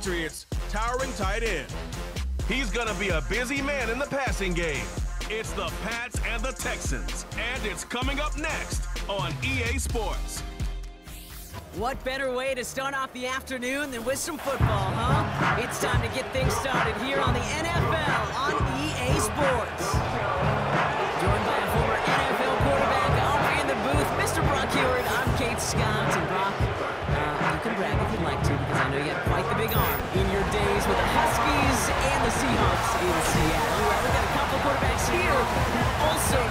Patriots' towering tight end. He's gonna be a busy man in the passing game. It's the Pats and the Texans, and it's coming up next on EA Sports. What better way to start off the afternoon than with some football, huh? It's time to get things started here on the NFL on EA Sports. Joined by a former NFL quarterback, I'll in the booth, Mr. Brock Huard. I'm Kate Scott, and Brock, uh, you can brag if you'd like to, because I know you have in Seattle. Well, we've got a couple quarterbacks here who also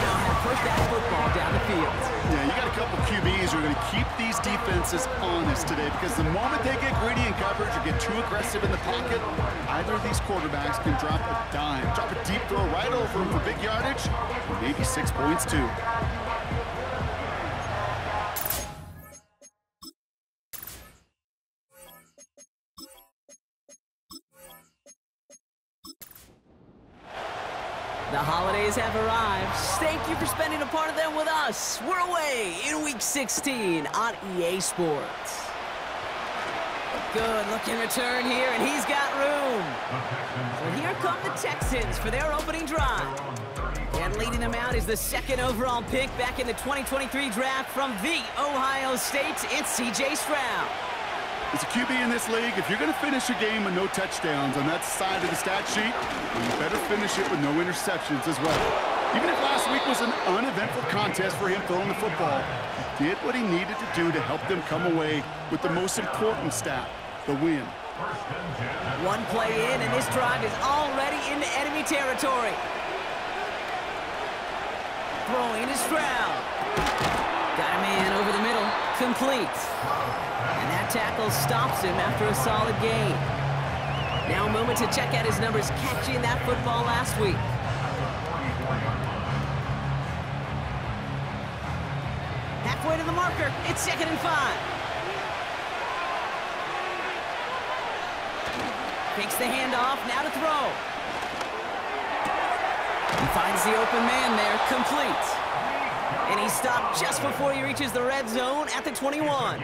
football down the field. Yeah, you got a couple QBs who are going to keep these defenses honest today because the moment they get greedy in coverage or get too aggressive in the pocket, either of these quarterbacks can drop a dime, drop a deep throw right over them for big yardage, maybe six points too. Holidays have arrived. Thank you for spending a part of them with us. We're away in Week 16 on EA Sports. Good looking return here, and he's got room. So here come the Texans for their opening drive. And leading them out is the second overall pick back in the 2023 draft from the Ohio State. It's C.J. Stroud. As a QB in this league, if you're going to finish a game with no touchdowns on that side of the stat sheet, you better finish it with no interceptions as well. Even if last week was an uneventful contest for him throwing the football, he did what he needed to do to help them come away with the most important stat, the win. One play in, and this drive is already into enemy territory. Throwing to Stroud. Got a man over the middle. Complete. And that tackle stops him after a solid gain. Now a moment to check out his numbers catching that football last week. Halfway to the marker. It's second and five. Takes the handoff, now to throw. He finds the open man there, complete. And he stopped just before he reaches the red zone at the 21.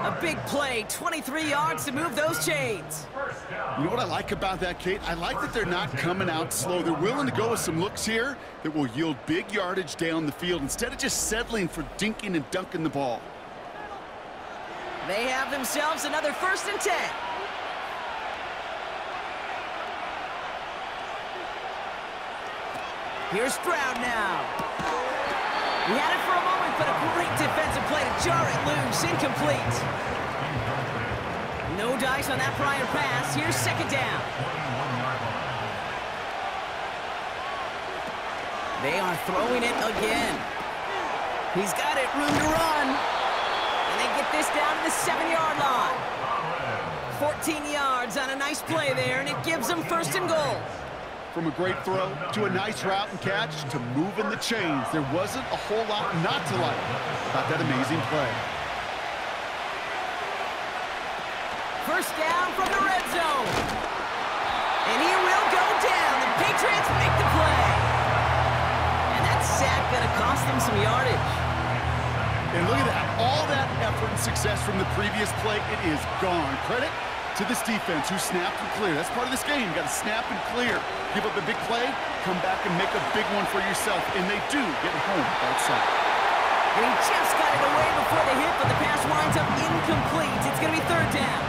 A big play, 23 yards to move those chains. You know what I like about that, Kate? I like that they're not coming out slow. They're willing to go with some looks here that will yield big yardage down the field instead of just settling for dinking and dunking the ball. They have themselves another first and 10. Here's Stroud now. He had it for a moment, but a great defensive play to jar it loose. Incomplete. No dice on that prior pass. Here's second down. They are throwing it again. He's got it, room to run. And they get this down to the seven-yard line. 14 yards on a nice play there, and it gives them first and goal. From a great throw to a nice route and catch to moving the chains, there wasn't a whole lot not to like about that amazing play. First down from the red zone. And he will go down. The Patriots make the play. And that sack gonna cost them some yardage. And look at that. All that effort and success from the previous play, it is gone. Credit to this defense who snapped and clear. That's part of this game. Got to snap and clear. Give up a big play, come back and make a big one for yourself. And they do get home outside. And he just got it away before the hit, but the pass winds up incomplete. It's going to be third down.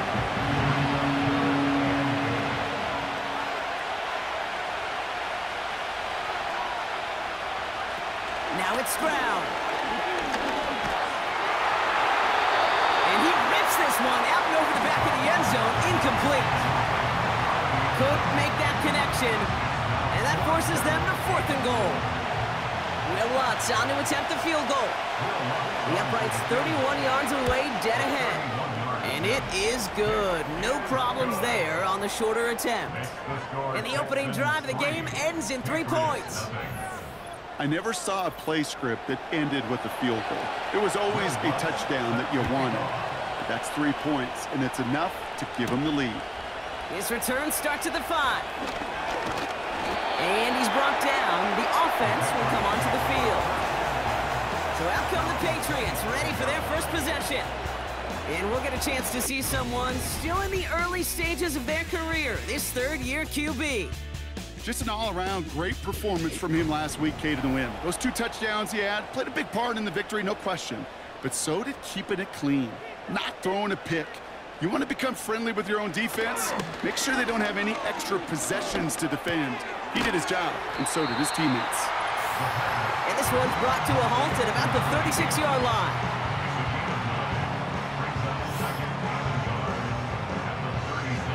Now it's Stroud. And he rips this one out and over the back of the end zone. Incomplete. Couldn't make that connection. And that forces them to fourth and goal. Will Lutz on to attempt the field goal. The upright's 31 yards away, dead ahead. And it is good. No problems there on the shorter attempt. And the opening drive of the game ends in three points. I never saw a play script that ended with a field goal. It was always a touchdown that you wanted. That's three points, and it's enough to give him the lead. His return starts at the five. And he's brought down. The offense will come onto the field. So out come the Patriots, ready for their first possession. And we'll get a chance to see someone still in the early stages of their career, this third-year QB. Just an all-around great performance from him last week, Kate, in the win. Those two touchdowns he had played a big part in the victory, no question. But so did keeping it clean, not throwing a pick. You want to become friendly with your own defense? Make sure they don't have any extra possessions to defend. He did his job, and so did his teammates. And this one's brought to a halt at about the 36-yard line.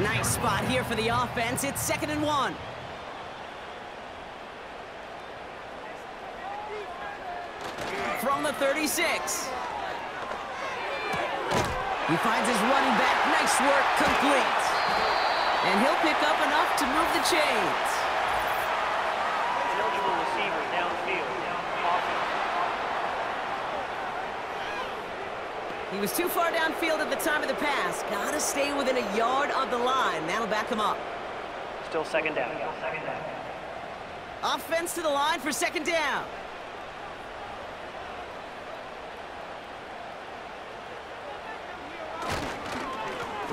Nice spot here for the offense. It's second and one. From the 36. He finds his running back. Nice work. Complete. And he'll pick up enough to move the chains. Eligible receiver downfield. He was too far downfield at the time of the pass. Gotta stay within a yard of the line. That'll back him up. Still second down. Second down. Offense to the line for second down.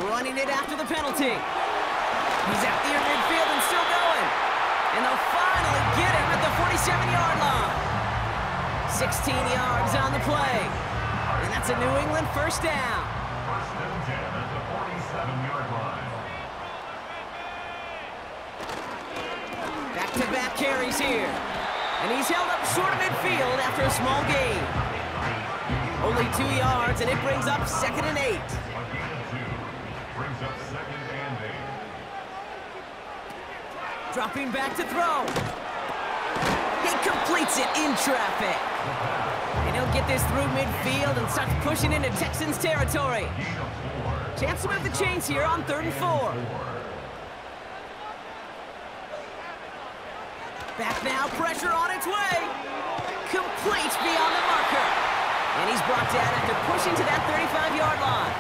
Running it after the penalty. He's out near midfield and still going. And they'll finally get him at the 47-yard line. 16 yards on the play. And that's a New England first down. First and 10 at the 47-yard line. Back-to-back carries here. And he's held up short of midfield after a small gain. Only two yards, and it brings up second and eight. A gain of two. Brings up second and eight. Dropping back to throw. He completes it in traffic. And he'll get this through midfield and starts pushing into Texans territory. Chance to move the chains here on third and four. Back now, pressure on its way. Complete beyond the marker. And he's brought down after pushing to that 35-yard line.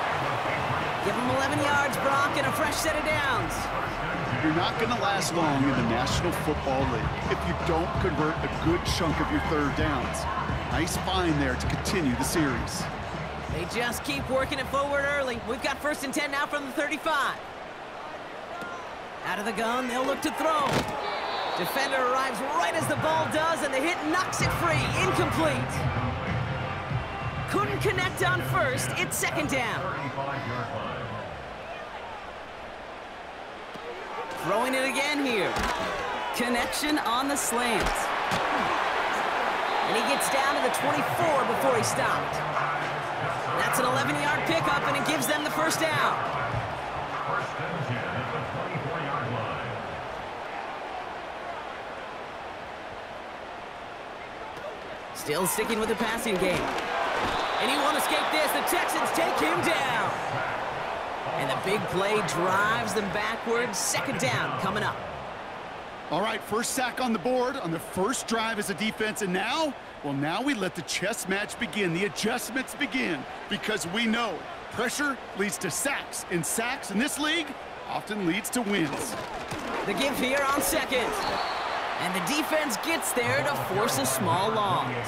Give him 11 yards, Brock, and a fresh set of downs. You're not going to last long in the National Football League if you don't convert a good chunk of your third downs. Nice find there to continue the series. They just keep working it forward early. We've got first and 10 now from the 35. Out of the gun, they'll look to throw. Defender arrives right as the ball does, and the hit knocks it free. Incomplete. Couldn't connect on first. It's second down. 35-yard line. Throwing it again here. Connection on the slant. And he gets down to the 24 before he stopped. That's an 11-yard pickup, and it gives them the first down. First and 10 at the 24-yard line. Still sticking with the passing game. And he won't escape this. The Texans take him down. And the big play drives them backwards. Second down coming up. All right, first sack on the board on the first drive as a defense, and now, well, now we let the chess match begin, the adjustments begin, because we know pressure leads to sacks, and sacks in this league often leads to wins. The give here on second. And the defense gets there to force a small loss.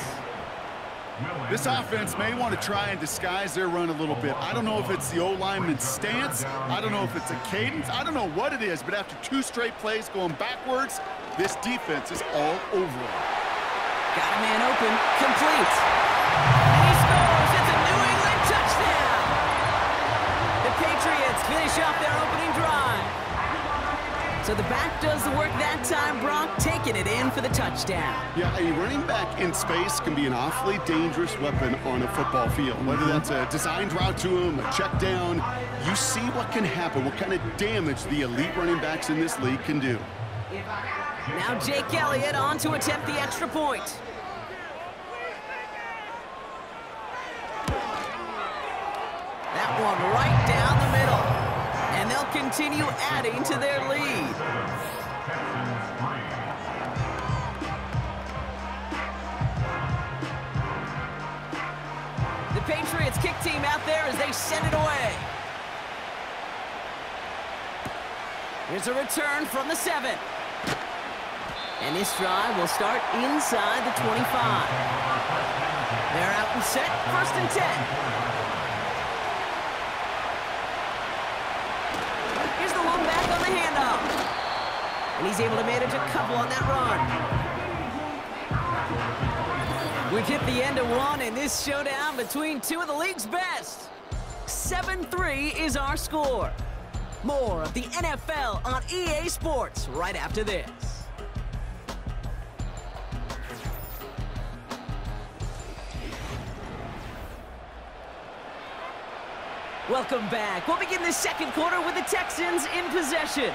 This offense may want to try and disguise their run a little bit. I don't know if it's the O-lineman's stance. I don't know if it's a cadence. I don't know what it is, but after two straight plays going backwards, this defense is all over it. Got a man open. Complete. And he scores. It's a New England touchdown. The Patriots finish off their opening drive. So the back does the work that time, Brock, it in for the touchdown. Yeah, a running back in space can be an awfully dangerous weapon on a football field. Whether mm-hmm. that's a designed route to him, a check down, you see what can happen, what kind of damage the elite running backs in this league can do. Now Jake Elliott on to attempt the extra point. That one right down the middle. And they'll continue adding to their lead. Patriots kick team out there as they send it away. Here's a return from the 7. And this drive will start inside the 25. They're out and set, first and 10. Here's the one back on the handoff. And he's able to manage a couple on that run. We've hit the end of one in this showdown between two of the league's best. 7-3 is our score. More of the NFL on EA Sports right after this. Welcome back. We'll begin the second quarter with the Texans in possession.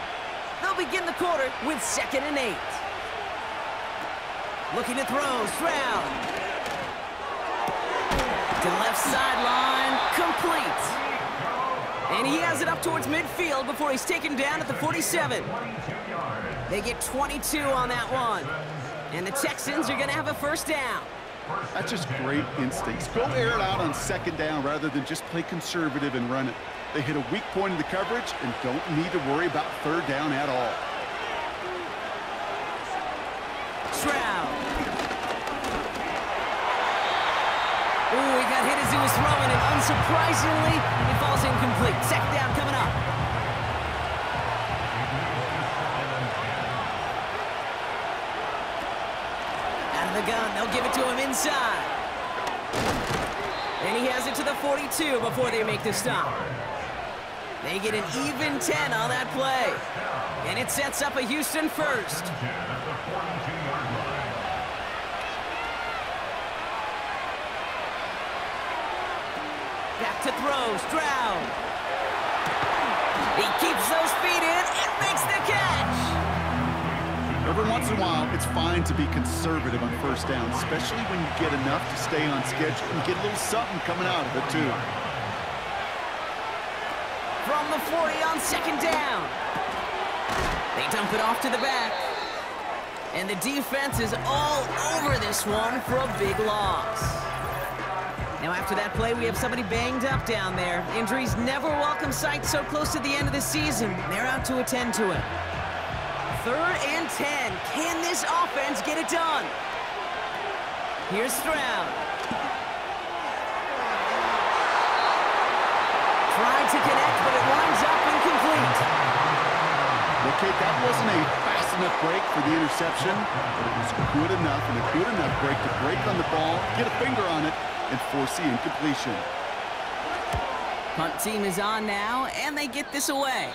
They'll begin the quarter with second and eight. Looking to throw, Stroud. To left sideline, complete. And he has it up towards midfield before he's taken down at the 47. They get 22 on that one. And the Texans are going to have a first down. That's just great instincts. Go air it out on second down rather than just play conservative and run it. They hit a weak point in the coverage and don't need to worry about third down at all. Stroud. Ooh, he got hit as he was throwing, it falls incomplete. Second down coming up. Out of the gun, they'll give it to him inside. And he has it to the 42 before they make the stop. They get an even 10 on that play. And it sets up a Houston first. Back to throw, Stroud. He keeps those feet in and makes the catch. Every once in a while, it's fine to be conservative on first down, especially when you get enough to stay on schedule and get a little something coming out of it, too. From the 40 on second down. They dump it off to the back. And the defense is all over this one for a big loss. Now after that play, we have somebody banged up down there. Injuries never welcome sight so close to the end of the season. They're out to attend to it. Third and 10. Can this offense get it done? Here's Stroud. Tried to connect, but it winds up incomplete. Okay, that wasn't a fast enough break for the interception, but it was good enough and a good enough break to break on the ball, get a finger on it, and force the incompletion. Punt team is on now, and they get this away.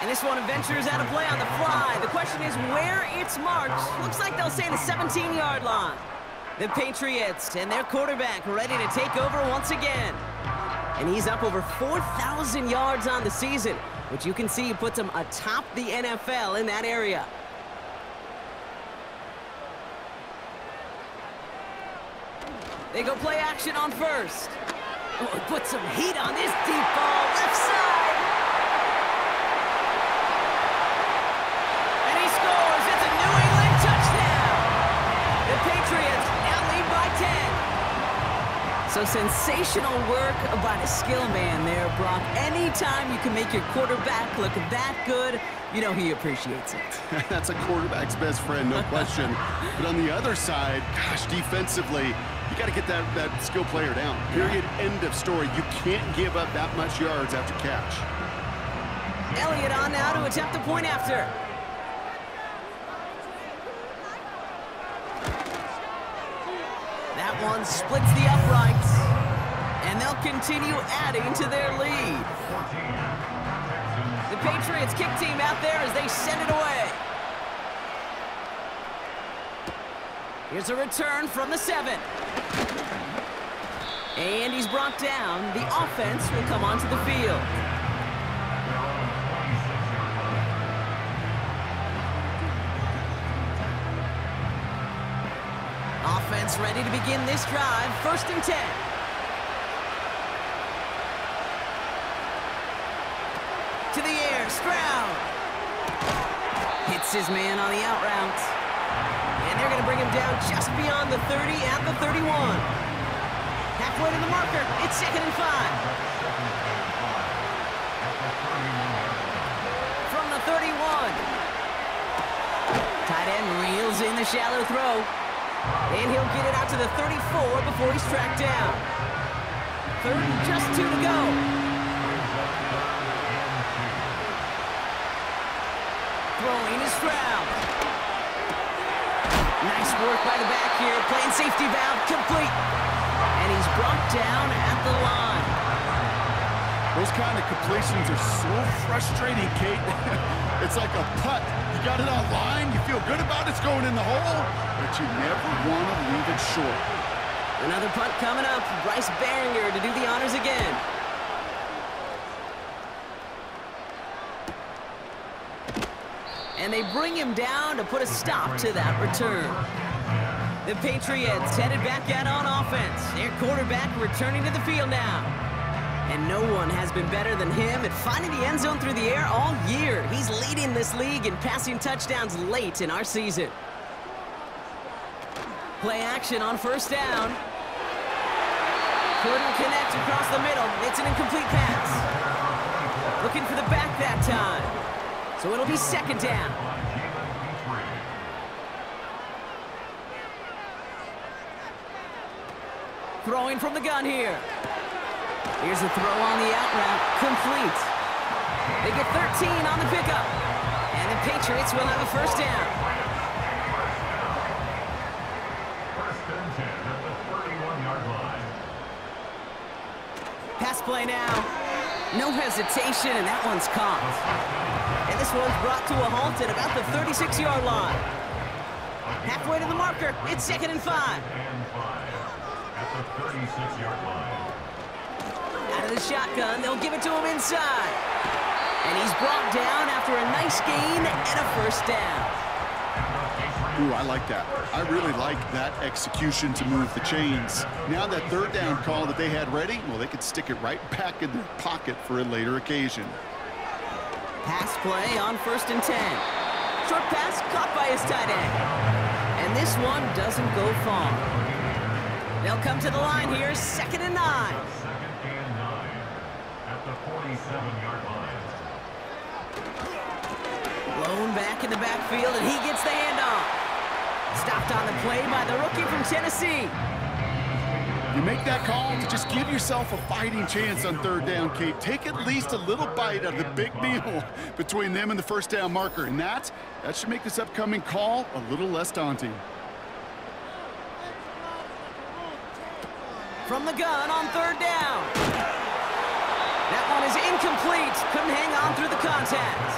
And this one ventures out of play on the fly. The question is where it's marked. Looks like they'll say the 17-yard line. The Patriots and their quarterback ready to take over once again. And he's up over 4,000 yards on the season, which you can see puts him atop the NFL in that area. They go play action on first. Oh, put some heat on this deep ball, left side. And he scores. It's a New England touchdown. The Patriots now lead by 10. So sensational work by the skill man there, Brock. Anytime you can make your quarterback look that good, you know he appreciates it. That's a quarterback's best friend, no question. but on the other side, gosh, defensively, you got to get that, that skill player down. Period. End of story. You can't give up that much yards after catch. Elliott on now to attempt the point after. That one splits the uprights. And they'll continue adding to their lead. The Patriots kick team out there as they send it away. Here's a return from the seven. And he's brought down. The offense will come onto the field. Offense ready to begin this drive. First and 10. To the air, Stroud. Hits his man on the out route. Bring him down just beyond the 30 at the 31. Halfway to the marker. It's second and five. From the 31. Tight end reels in the shallow throw. And he'll get it out to the 34 before he's tracked down. Third and just two to go. throwing is Stroud. Work by the back here. Playing safety valve complete. And he's brought down at the line. Those kind of completions are so frustrating, Kate. it's like a putt. You got it on line, you feel good about it's going in the hole, but you never want to leave it short. Another punt coming up. Bryce Baringer to do the honors again. And they bring him down to put a stop to that return. The Patriots headed back out on offense. Their quarterback returning to the field now. And no one has been better than him at finding the end zone through the air all year. He's leading this league in passing touchdowns late in our season. Play action on first down. Couldn't connect across the middle. It's an incomplete pass. Looking for the back that time. So it'll be second down. Throwing from the gun here. Here's a throw on the out route. Complete. They get 13 on the pickup. And the Patriots will have a first down. First and 10 at the 31-yard line. Pass play now. No hesitation, and that one's caught. And this one's brought to a halt at about the 36-yard line. Halfway to the marker. It's second and five. And 5 at the 36-yard line. Out of the shotgun, they'll give it to him inside. And he's brought down after a nice gain and a first down. Ooh, I like that. I really like that execution to move the chains. Now that third down call that they had ready, well, they could stick it right back in their pocket for a later occasion. Pass play on first and 10. Short pass caught by his tight end. And this one doesn't go far. They'll come to the line here, second and nine. Second and 9 at the 47-yard line. Blown back in the backfield, and he gets the handoff. Stopped on the play by the rookie from Tennessee. You make that call to just give yourself a fighting chance on third down, Kate. Take at least a little bite of the big meal between them and the first down marker. And that, that should make this upcoming call a little less daunting. From the gun on third down. That one is incomplete. Couldn't hang on through the contact.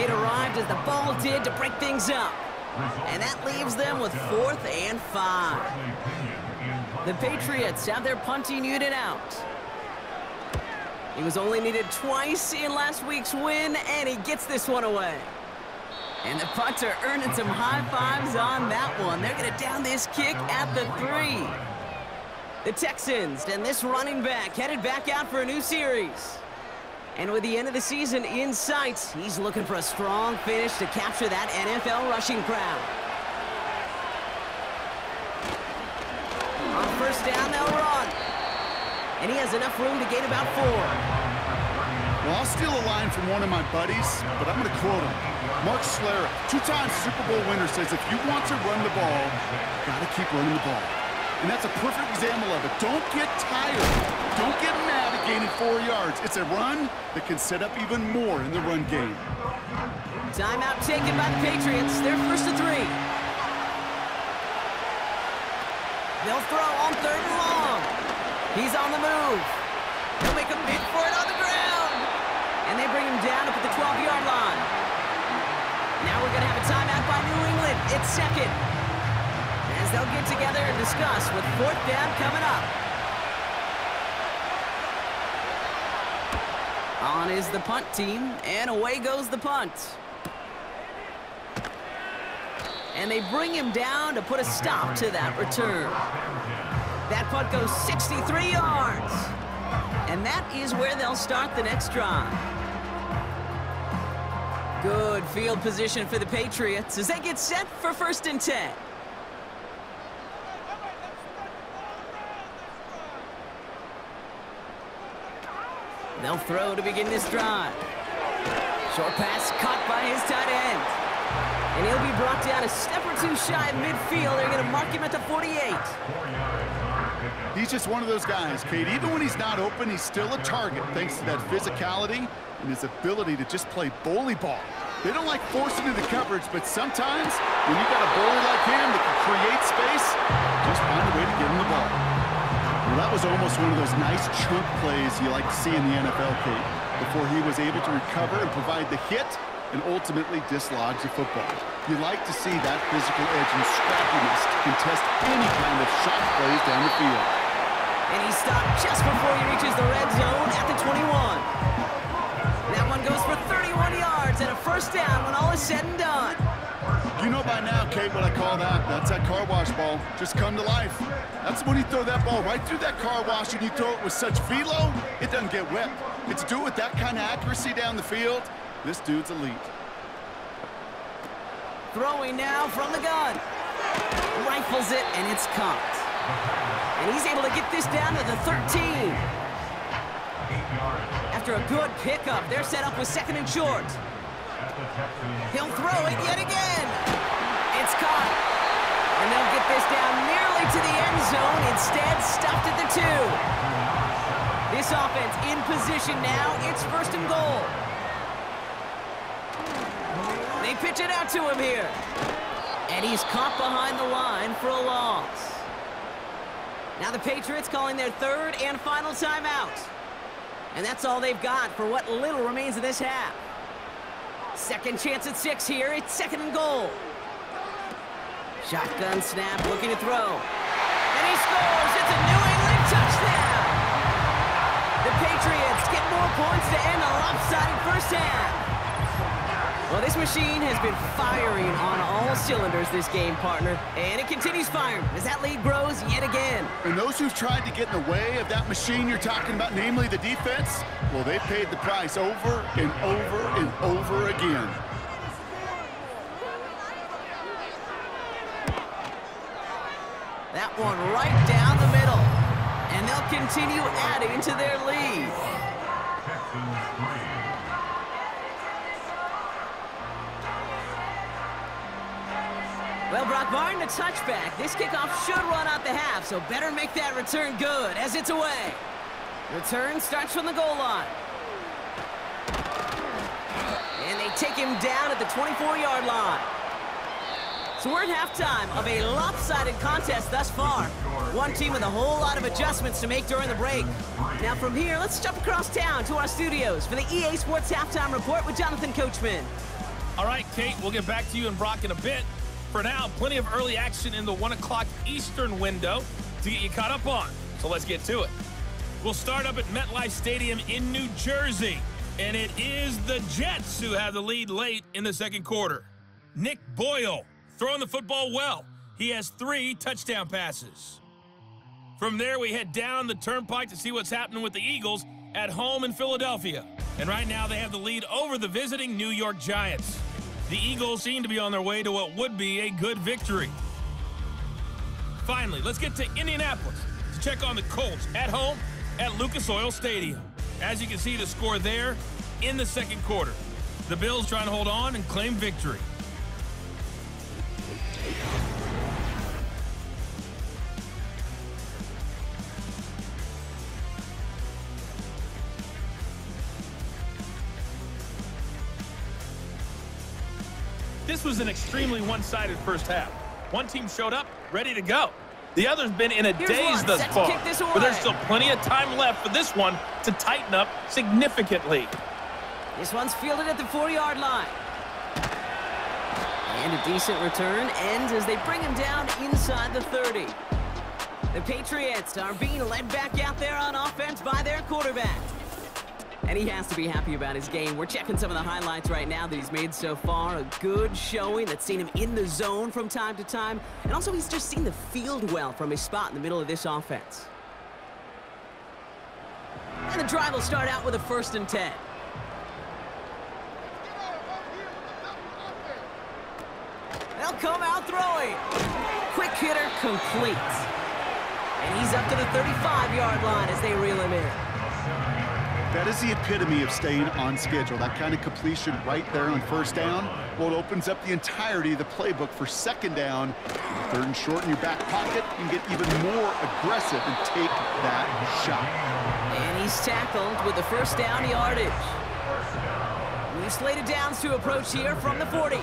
It arrived as the ball did to break things up. And that leaves them with fourth and five. The Patriots have their punting unit out. He was only needed twice in last week's win, and he gets this one away. And the punter earning some high fives on that one. They're going to down this kick at the three. The Texans and this running back headed back out for a new series. And with the end of the season in sight, he's looking for a strong finish to capture that NFL rushing crown. On first down, they'll run. And he has enough room to gain about four. Well, I'll steal a line from one of my buddies, but I'm going to quote him. Mark Schlereth, two-time Super Bowl winner, says if you want to run the ball, you got to keep running the ball. And that's a perfect example of it. Don't get tired. Don't get mad at gaining four yards. It's a run that can set up even more in the run game. Timeout taken by the Patriots. They're first to three. They'll throw on third and long. He's on the move. He'll make a bid for it on the ground. And they bring him down up at the 12-yard line. Now we're going to have a timeout by New England. It's second. They'll get together and discuss with fourth down coming up. On is the punt team, and away goes the punt. And they bring him down to put a stop to that return. That punt goes 63 yards. And that is where they'll start the next drive. Good field position for the Patriots as they get set for first and 10. They'll throw to begin this drive. Short pass caught by his tight end. And he'll be brought down a step or two shy of midfield. They're going to mark him at the 48. He's just one of those guys, Kate. Even when he's not open, he's still a target thanks to that physicality and his ability to just play bully ball. They don't like forcing into the coverage, but sometimes when you got a bowler like him that can create space, just find a way to get him the ball. Well, that was almost one of those nice chunk plays you like to see in the NFL, Kate, before he was able to recover and provide the hit and ultimately dislodge the football. You like to see that physical edge and scrappiness to contest any kind of shot plays down the field. And he stopped just before he reaches the red zone at the 21. That one goes for 31 yards and a first down when all is said and done. You know by now, Kate, what I call that. That's that car wash ball. Just come to life. That's when you throw that ball right through that car wash and you throw it with such velo, it doesn't get wet. It's do it with that kind of accuracy down the field. This dude's elite. Throwing now from the gun. Rifles it, and it's caught. And he's able to get this down to the 13. After a good pickup, they're set up with second and short. He'll throw it yet again. Caught. And they'll get this down nearly to the end zone. Instead, stuffed at the two. This offense in position now. It's first and goal. They pitch it out to him here. And he's caught behind the line for a loss. Now the Patriots calling their third and final timeout. And that's all they've got for what little remains of this half. Second chance at six here. It's second and goal. Shotgun snap, looking to throw. And he scores. It's a New England touchdown. The Patriots get more points to end a lopsided first half. Well, this machine has been firing on all cylinders this game, partner. And it continues firing as that lead grows yet again. And those who've tried to get in the way of that machine you're talking about, namely the defense, well, they've paid the price over and over and over again. That one right down the middle. And they'll continue adding to their lead. Well, Brock Martin, a touchback. This kickoff should run out the half, so better make that return good as it's away. Return starts from the goal line. And they take him down at the 24-yard line. So we're at halftime of a lopsided contest thus far. One team with a whole lot of adjustments to make during the break. Now from here, let's jump across town to our studios for the EA Sports Halftime Report with Jonathan Coachman. All right, Kate, we'll get back to you and Brock in a bit. For now, plenty of early action in the 1 o'clock Eastern window to get you caught up on. So let's get to it. We'll start up at MetLife Stadium in New Jersey. And it is the Jets who have the lead late in the second quarter. Nick Boyle throwing the football well. He has three touchdown passes. From there, we head down the turnpike to see what's happening with the Eagles at home in Philadelphia. And right now, they have the lead over the visiting New York Giants. The Eagles seem to be on their way to what would be a good victory. Finally, let's get to Indianapolis to check on the Colts at home at Lucas Oil Stadium. As you can see, the score there in the second quarter. The Bills trying to hold on and claim victory. This was an extremely one-sided first half. One team showed up, ready to go. The other's been in a Here's daze one, thus far, but there's still plenty of time left for this one to tighten up significantly. This one's fielded at the four-yard line. And a decent return ends as they bring him down inside the 30. The Patriots are being led back out there on offense by their quarterback. And he has to be happy about his game. We're checking some of the highlights right now that he's made so far. A good showing that's seen him in the zone from time to time. And also he's just seen the field well from his spot in the middle of this offense. And the drive will start out with a first and 10. They'll come out throwing. Quick hitter complete. And he's up to the 35-yard line as they reel him in. That is the epitome of staying on schedule. That kind of completion right there on first down. Well, it opens up the entirety of the playbook for second down. Third and short in your back pocket. You can get even more aggressive and take that shot. And he's tackled with the first down yardage. New slated downs to approach here from the 40.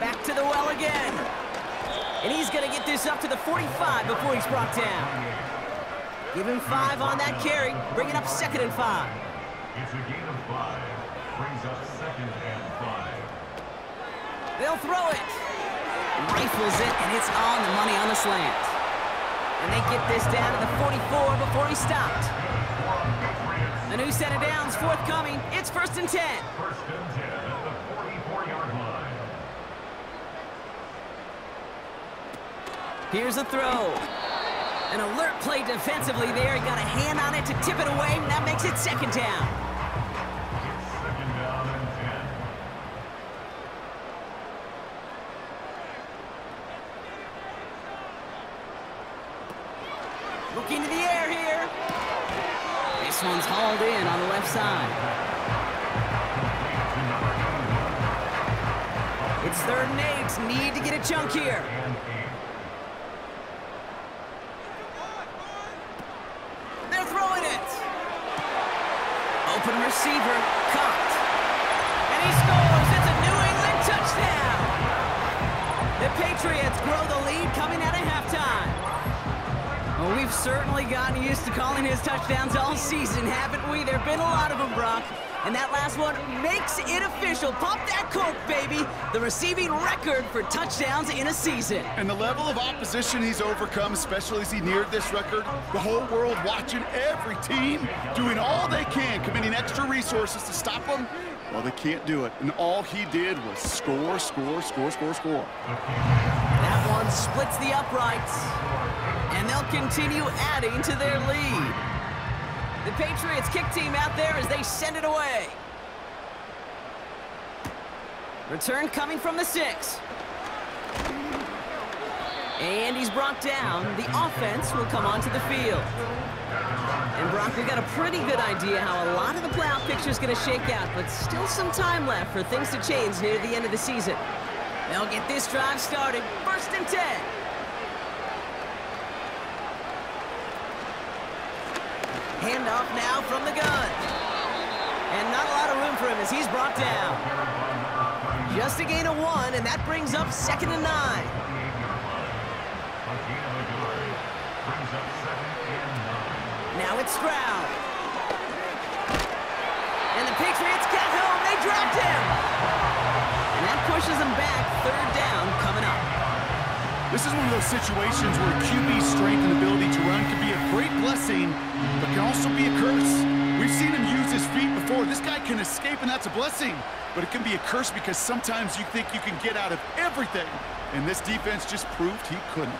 Back to the well again. And he's going to get this up to the 45 before he's brought down. Give him five on that carry, Bring it up second and five. It's a gain of five. Brings up second and five. They'll throw it. Rifles it, and it's on the money on the slant. And they get this down to the 44 before he stopped. The new set of downs forthcoming. It's first and 10. First and 10 at the 44-yard line. Here's a throw. An alert play defensively there. He got a hand on it to tip it away, and that makes it second down. And 10. The air here. This one's hauled in on the left side. It's third and eight. Need to get a chunk here. Patriots grow the lead coming out of halftime. Well, we've certainly gotten used to calling his touchdowns all season, haven't we? There have been a lot of them, Brock. And that last one makes it official. Pop that Coke, baby. The receiving record for touchdowns in a season. And the level of opposition he's overcome, especially as he neared this record, the whole world watching every team doing all they can, committing extra resources to stop him, well, they can't do it. And all he did was score, score, score, score, score. That one splits the uprights. And they'll continue adding to their lead. The Patriots kick team out there as they send it away. Return coming from the six. And he's brought down. The offense will come onto the field. And Brock, we've got a pretty good idea how a lot of the playoff picture is going to shake out, but still some time left for things to change near the end of the season. They'll get this drive started. First and 10. Handoff now from the gun. And not a lot of room for him as he's brought down. Just a gain of one, and that brings up second and nine. A gain of a yard. Brings up second and nine. Now it's Stroud. And the Patriots get home. They dropped him. And that pushes them back. Third down coming up. This is one of those situations where QB's strength and ability to run can be a great blessing, but can also be a curse. We've seen him use his feet before. This guy can escape, and that's a blessing. But it can be a curse because sometimes you think you can get out of everything. And this defense just proved he couldn't.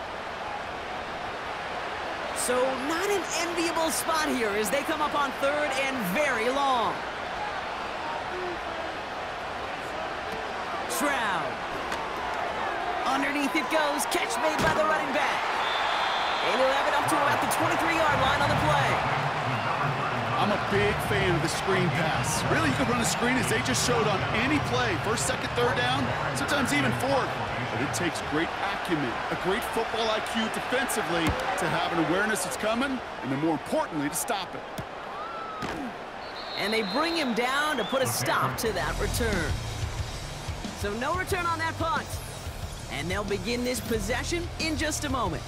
So not an enviable spot here as they come up on third and very long. Stroud. Underneath it goes. Catch made by the running back. And he'll have it up to about the 23-yard line on the play. A big fan of the screen pass. Really, you can run a screen as they just showed on any play. First, second, third down, sometimes even fourth. But it takes great acumen, a great football IQ defensively to have an awareness it's coming, and then more importantly, to stop it. And they bring him down to put a stop to that return. So no return on that punt. And they'll begin this possession in just a moment.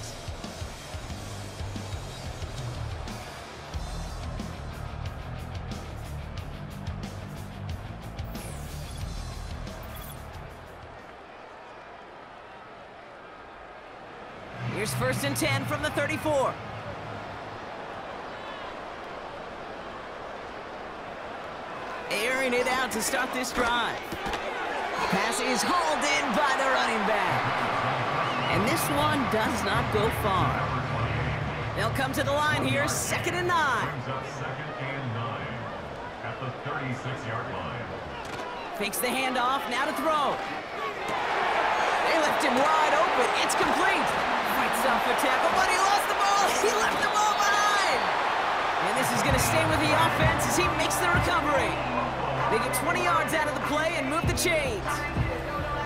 First and 10 from the 34. Airing it out to start this drive. Pass is hauled in by the running back. And this one does not go far. They'll come to the line here, second and nine. Brings second and nine. At the 36-yard line. Fakes the handoff, now to throw. They left him wide open. It's complete. Off a tackle, but he lost the ball. He left the ball behind. And this is going to stay with the offense as he makes the recovery. They get 20 yards out of the play and move the chains.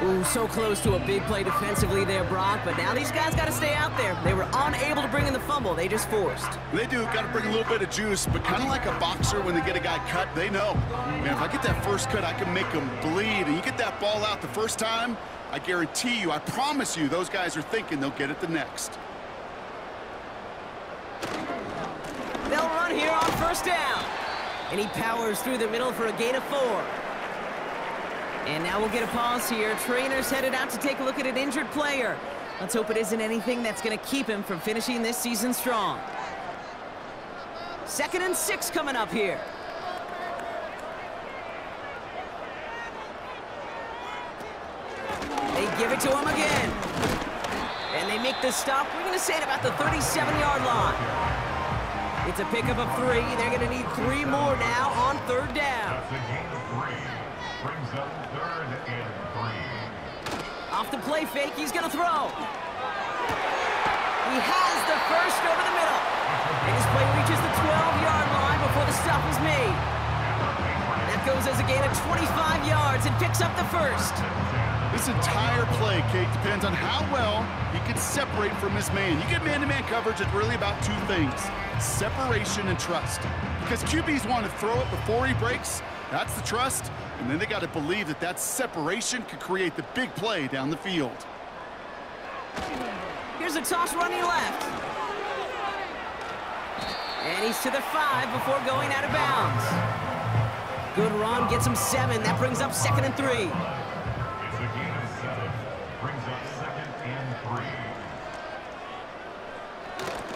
Ooh, so close to a big play defensively there, Brock, but now these guys got to stay out there. They were unable to bring in the fumble. They just forced. They do, got to bring a little bit of juice, but kind of like a boxer when they get a guy cut, they know. Man, if I get that first cut, I can make them bleed, and you get that ball out the first time, I guarantee you, I promise you, those guys are thinking they'll get it the next. They'll run here on first down. And he powers through the middle for a gain of four. And now we'll get a pause here. Trainer's headed out to take a look at an injured player. Let's hope it isn't anything that's going to keep him from finishing this season strong. Second and six coming up here. They give it to him again. And they make the stop. We're going to say it about the 37-yard line. It's a pickup of three. They're going to need three more now on third down. The play fake, he's going to throw. He has the first over the middle. And his play reaches the 12-yard line before the stop is made. That goes as a gain of 25 yards and picks up the first. This entire play, Kate, depends on how well he can separate from his man. You get man-to-man coverage, it's really about two things, separation and trust. Because QBs want to throw it before he breaks, that's the trust, and then they got to believe that that separation could create the big play down the field. Here's a toss running left. And he's to the five before going out of bounds. Good run, gets him seven. That brings up second and three.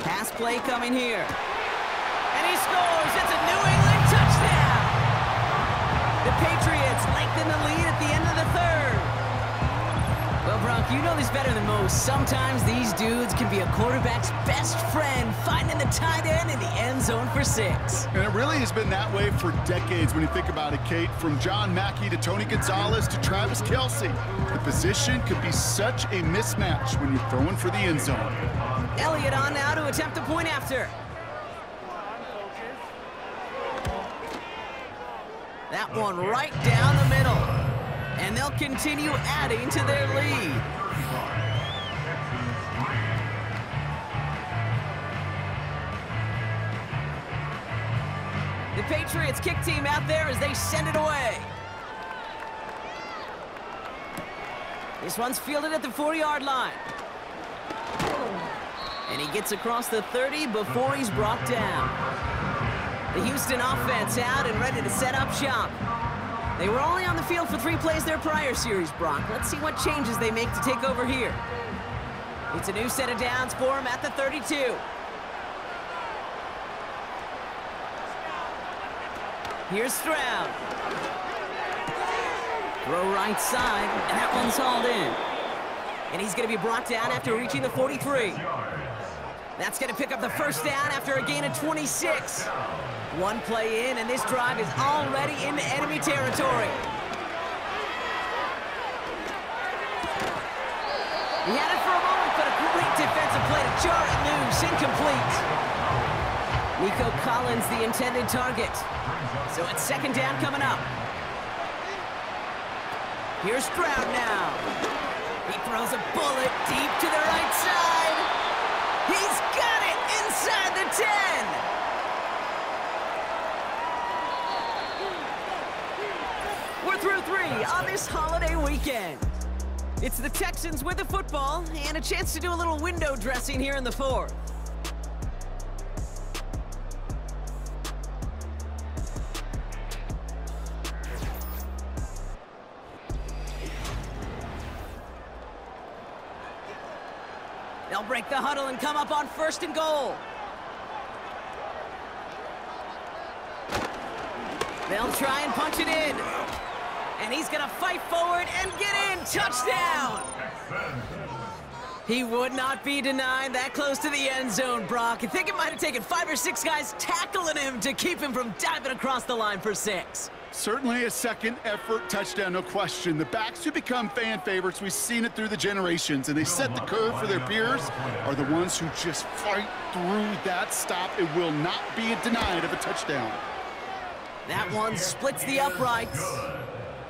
Pass play coming here. And he scores. It's a New England Patriots lengthen the lead at the end of the third. Well, Brock, you know this better than most. Sometimes these dudes can be a quarterback's best friend, finding the tight end in the end zone for six. And it really has been that way for decades when you think about it, Kate. From John Mackey to Tony Gonzalez to Travis Kelce. The position could be such a mismatch when you're throwing for the end zone. Elliott on now to attempt a point after. That one right down the middle. And they'll continue adding to their lead. The Patriots kick team out there as they send it away. This one's fielded at the 40-yard line. And he gets across the 30 before he's brought down. The Houston offense out and ready to set up shop. They were only on the field for three plays their prior series, Brock. Let's see what changes they make to take over here. It's a new set of downs for him at the 32. Here's Stroud. Throw right side, and that one's hauled in. And he's going to be brought down after reaching the 43. That's going to pick up the first down after a gain of 26. One play in, and this drive is already into enemy territory. He had it for a moment, but a great defensive play to jar loose, incomplete. Nico Collins, the intended target. So it's second down coming up. Here's Stroud now. He throws a bullet deep to the right side. He's got it inside the 10. Through three on this holiday weekend. It's the Texans with the football and a chance to do a little window dressing here in the fourth. They'll break the huddle and come up on first and goal. They'll try and punch it in. And he's going to fight forward and get in. Touchdown! He would not be denied that close to the end zone, Brock. I think it might have taken five or six guys tackling him to keep him from diving across the line for six. Certainly a second effort touchdown, no question. The backs who become fan favorites, we've seen it through the generations, and they set the curve for their peers, are the ones who just fight through that stop. It will not be denied of a touchdown. That one splits the uprights.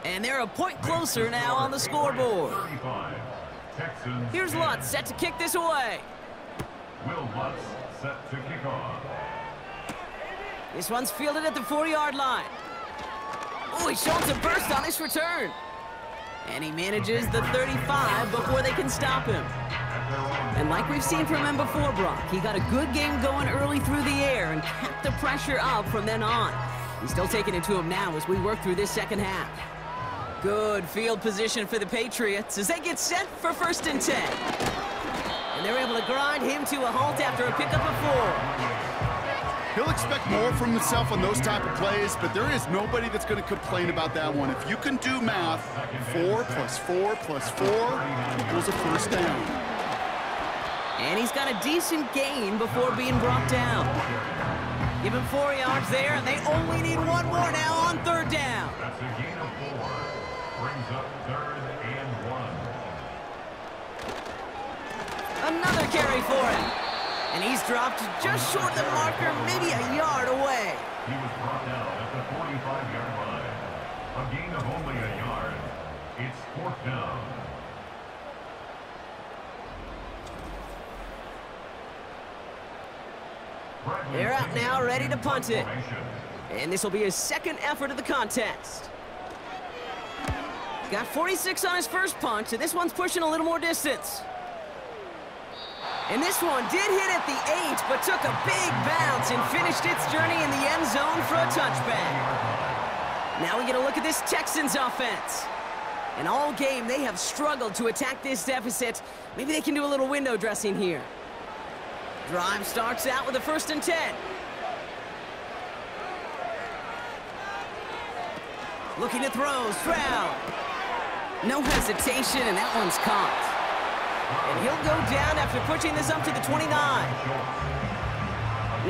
And they're a point closer now on the scoreboard. Here's Lutz set to kick this away. Will Lutz set to kick off. This one's fielded at the 40-yard line. Oh, he's showing some burst on this return. And he manages the 35 before they can stop him. And like we've seen from him before, Brock, he got a good game going early through the air and kept the pressure up from then on. He's still taking it to him now as we work through this second half. Good field position for the Patriots as they get set for first and 10. And they're able to grind him to a halt after a pickup of four. He'll expect more from himself on those type of plays, but there is nobody that's going to complain about that one. If you can do math, four plus four plus four equals a first down. And he's got a decent gain before being brought down. Give him four yards there, and they only need one more now on third down. That's a gain of four. Brings up third and one. Another carry for him. And he's dropped just short of the marker, maybe a yard away. He was brought down at the 45-yard line. A gain of only a yard. It's fourth down. They're out now, ready to punt it. And this will be his second effort of the contest. Got 46 on his first punch, and this one's pushing a little more distance. And this one did hit at the eight, but took a big bounce and finished its journey in the end zone for a touchback. Now we get a look at this Texans offense. And all game, they have struggled to attack this deficit. Maybe they can do a little window dressing here. Drive starts out with a first and 10. Looking to throw, Stroud. No hesitation, and that one's caught. And he'll go down after pushing this up to the 29.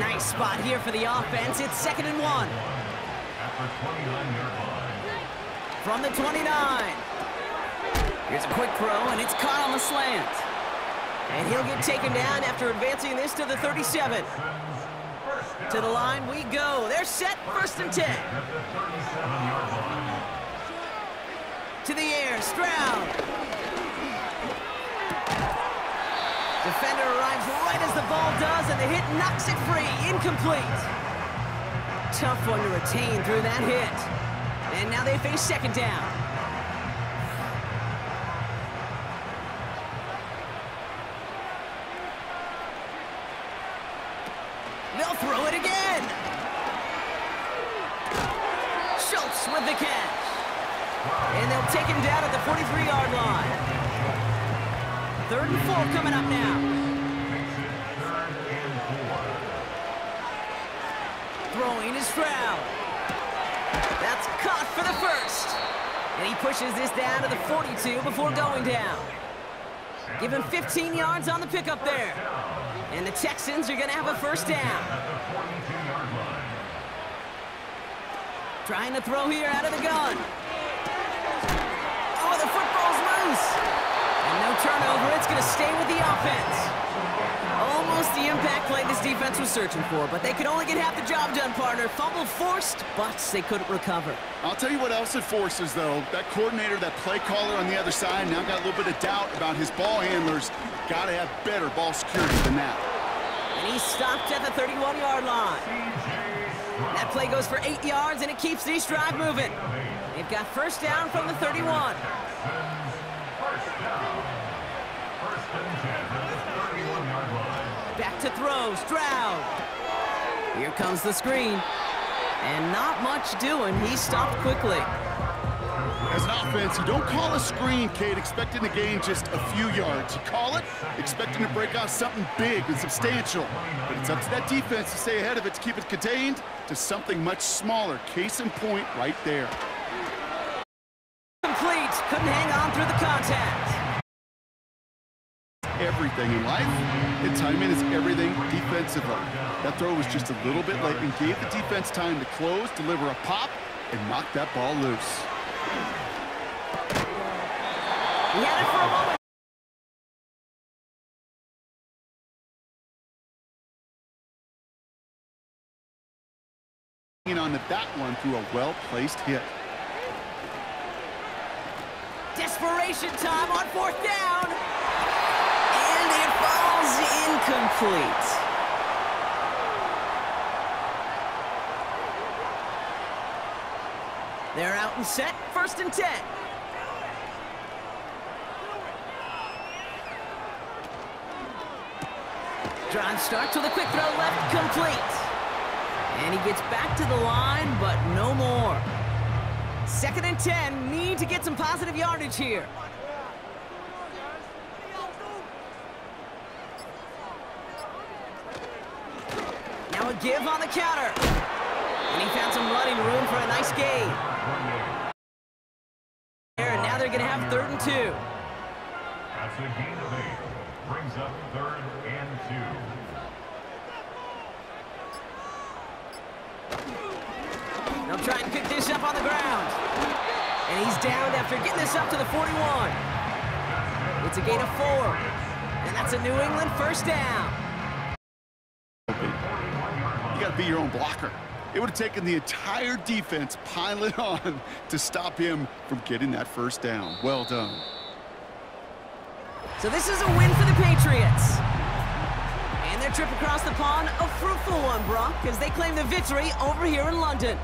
Nice spot here for the offense. It's second and one. At the 29-yard line. From the 29. Here's a quick throw, and it's caught on the slant. And he'll get taken down after advancing this to the 37. To the line we go. They're set first and 10. At the 37-yard line. To the air, Stroud. Defender arrives right as the ball does, and the hit knocks it free. Incomplete. Tough one to retain through that hit. And now they face second down. Throw it again. Schultz with the catch. And they'll take him down at the 43-yard line. Third and four coming up now. Throwing is Stroud. That's caught for the first. And he pushes this down to the 42 before going down. Give him 15 yards on the pickup there. And the Texans are going to have a first down. At the 42-yard line. Trying to throw here out of the gun. Oh, the football's loose. And no turnover. It's going to stay with the offense. Almost the impact play this defense was searching for, but they could only get half the job done, partner. Fumble forced, but they couldn't recover. I'll tell you what else it forces, though. That coordinator, that play caller on the other side, now got a little bit of doubt about his ball handlers. Got to have better ball security than that. And he's stopped at the 31-yard line. That play goes for eight yards, and it keeps this drive moving. They've got first down from the 31. First down. First and 10 at the 31-yard line. Back to throw, Stroud. Here comes the screen. And not much doing. He stopped quickly. As an offense, you don't call a screen, Kate, expecting to gain just a few yards. You call it expecting to break out something big and substantial. But it's up to that defense to stay ahead of it to keep it contained to something much smaller. Case in point right there. Complete. Couldn't hang on through the contact. Everything in life, and timing is everything defensively. That throw was just a little bit late and gave the defense time to close, deliver a pop, and knock that ball loose. He had it for a moment. On to that one through a well-placed hit. Desperation time on fourth down. And it falls incomplete. They're out and set, first and 10. Drive starts with a quick throw left, complete. And he gets back to the line, but no more. Second and 10, need to get some positive yardage here. Now a give on the counter. And he found some running room for a nice gain. There, and now they're going to have third and two. That's a gain of eight. Brings up third and two. They'll try and pick this up on the ground. And he's down after getting this up to the 41. It's a gain of four. And that's a New England first down. You got to be your own blocker. It would have taken the entire defense piling on to stop him from getting that first down. Well done. So this is a win for the Patriots. And their trip across the pond, a fruitful one, Brock, because they claim the victory over here in London.